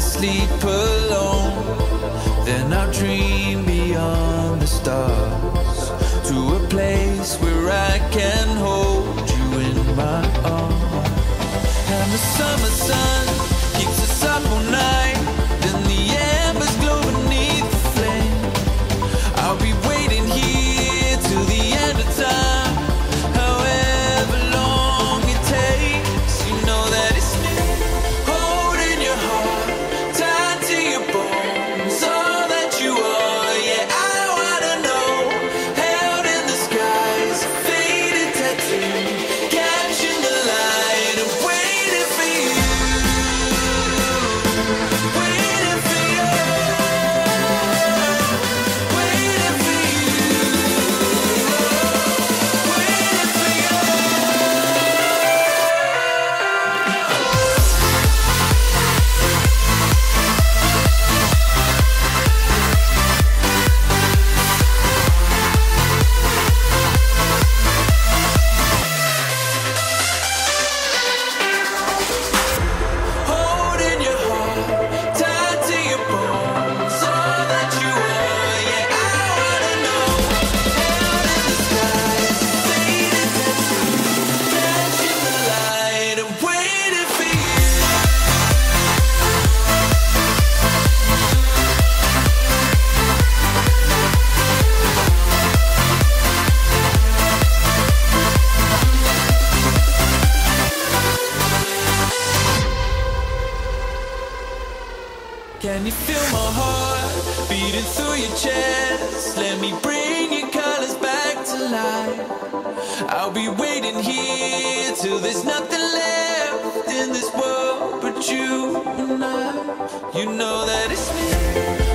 sleep alone. Then I'll dream beyond the stars to a place where I can hold Can you feel my heart beating through your chest? Let me bring your colors back to life. I'll be waiting here till there's nothing left in this world but you and I. You know that it's me.